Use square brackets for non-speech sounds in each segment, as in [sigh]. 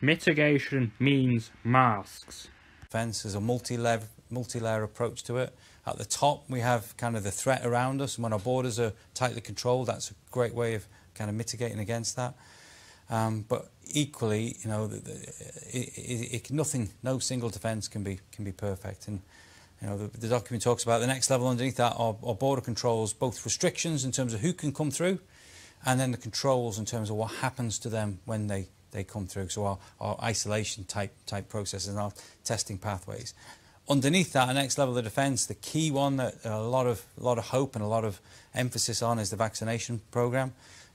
Mitigation means masks. Defence is a multi-layer multi-layer approach to it. At the top, we have kind of the threat around us, and when our borders are tightly controlled, that's a great way of kind of mitigating against that. Um, but equally, you know, it, it, it, nothing, no single defence can be can be perfect. And you know, the, the document talks about the next level underneath that are, are border controls, both restrictions in terms of who can come through, and then the controls in terms of what happens to them when they they come through. So our, our isolation type type processes and our testing pathways. Underneath that, our next level of defence, the key one that a lot of a lot of hope and a lot of emphasis on is the vaccination programme.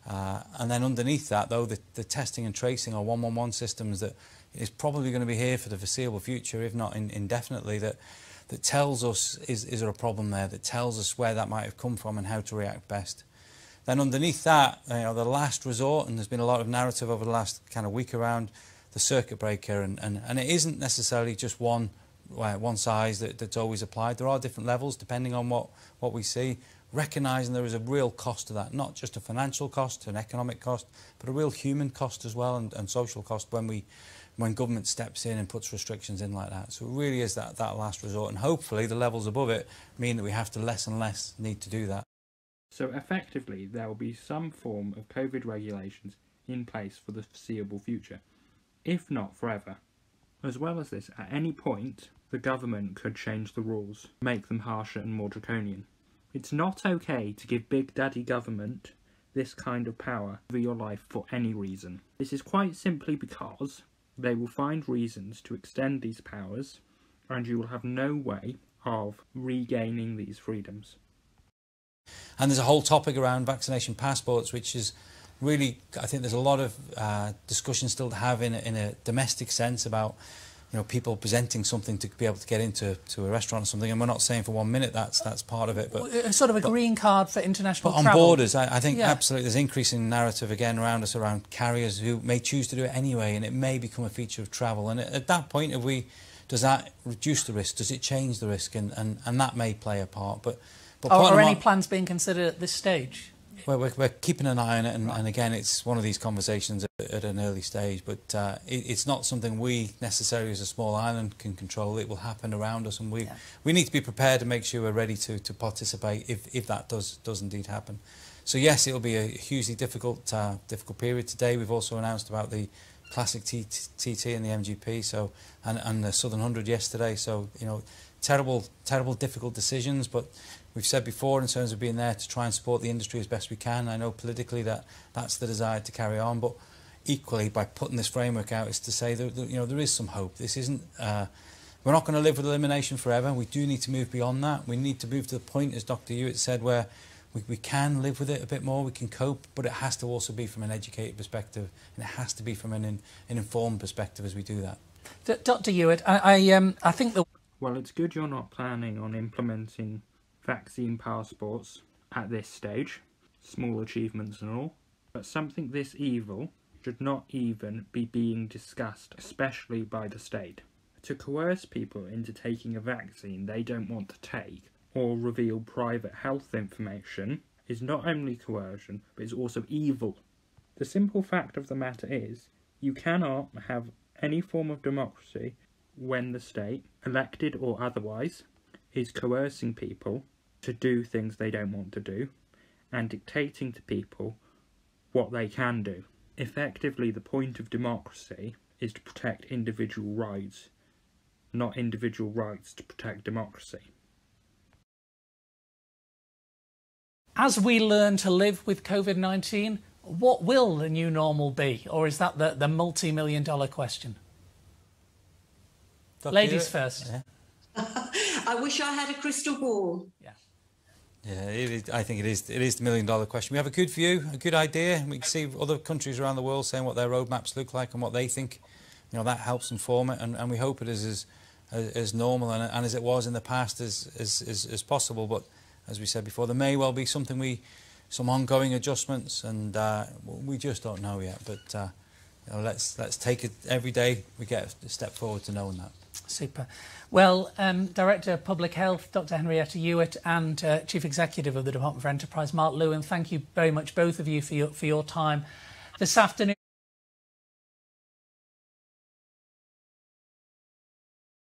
Uh, and then underneath that, though, the, the testing and tracing are 111 systems that is probably going to be here for the foreseeable future, if not in, indefinitely, that, that tells us is, is there a problem there, that tells us where that might have come from and how to react best. Then underneath that, you know, the last resort, and there's been a lot of narrative over the last kind of week around the circuit breaker, and, and, and it isn't necessarily just one one size that, that's always applied. There are different levels depending on what, what we see recognising there is a real cost to that, not just a financial cost, an economic cost, but a real human cost as well and, and social cost when we when government steps in and puts restrictions in like that. So it really is that, that last resort and hopefully the levels above it mean that we have to less and less need to do that. So effectively there will be some form of COVID regulations in place for the foreseeable future, if not forever. As well as this, at any point, the government could change the rules, make them harsher and more draconian. It's not okay to give Big Daddy government this kind of power over your life for any reason. This is quite simply because they will find reasons to extend these powers and you will have no way of regaining these freedoms. And there's a whole topic around vaccination passports, which is really, I think there's a lot of uh, discussion still to have in a, in a domestic sense about you know, people presenting something to be able to get into to a restaurant or something. And we're not saying for one minute that's that's part of it. But sort of a but, green card for international but on travel. borders, I, I think yeah. absolutely there's increasing narrative again around us around carriers who may choose to do it anyway, and it may become a feature of travel. And at that point, if we does that reduce the risk? Does it change the risk? And and, and that may play a part. But but are, are any plans being considered at this stage? Well, we're, we're keeping an eye on it, and, and again, it's one of these conversations at, at an early stage. But uh, it, it's not something we necessarily, as a small island, can control. It will happen around us, and we yeah. we need to be prepared to make sure we're ready to to participate if if that does does indeed happen. So yes, it will be a hugely difficult uh, difficult period today. We've also announced about the classic TT and the MGP, so and and the Southern Hundred yesterday. So you know, terrible terrible difficult decisions, but we've said before in terms of being there to try and support the industry as best we can. I know politically that that's the desire to carry on, but equally by putting this framework out is to say that, that you know there is some hope. This isn't. Uh, we're not going to live with elimination forever. We do need to move beyond that. We need to move to the point, as Dr. Ewart said, where we, we can live with it a bit more, we can cope, but it has to also be from an educated perspective, and it has to be from an, an informed perspective as we do that. D Dr. Ewart, I, I, um, I think that... Well, it's good you're not planning on implementing vaccine passports at this stage, small achievements and all, but something this evil should not even be being discussed, especially by the state. To coerce people into taking a vaccine they don't want to take, or reveal private health information, is not only coercion, but is also evil. The simple fact of the matter is, you cannot have any form of democracy when the state, elected or otherwise, is coercing people to do things they don't want to do and dictating to people what they can do. Effectively, the point of democracy is to protect individual rights, not individual rights to protect democracy. As we learn to live with COVID 19, what will the new normal be? Or is that the, the multi million dollar question? Ladies first. Yeah. [laughs] I wish I had a crystal ball. Yeah. Yeah, I think it is. It is the million dollar question. We have a good view, a good idea. We can see other countries around the world saying what their roadmaps look like and what they think. You know that helps inform it, and, and we hope it is as as, as normal and, and, as it was in the past as, as, as, as possible. But as we said before, there may well be something we, some ongoing adjustments, and uh, we just don't know yet. But uh, you know, let's let's take it every day. We get a step forward to knowing that. Super. Well, um, Director of Public Health, Dr. Henrietta Ewart, and uh, Chief Executive of the Department for Enterprise, Mark Lewin, thank you very much, both of you, for your, for your time this afternoon.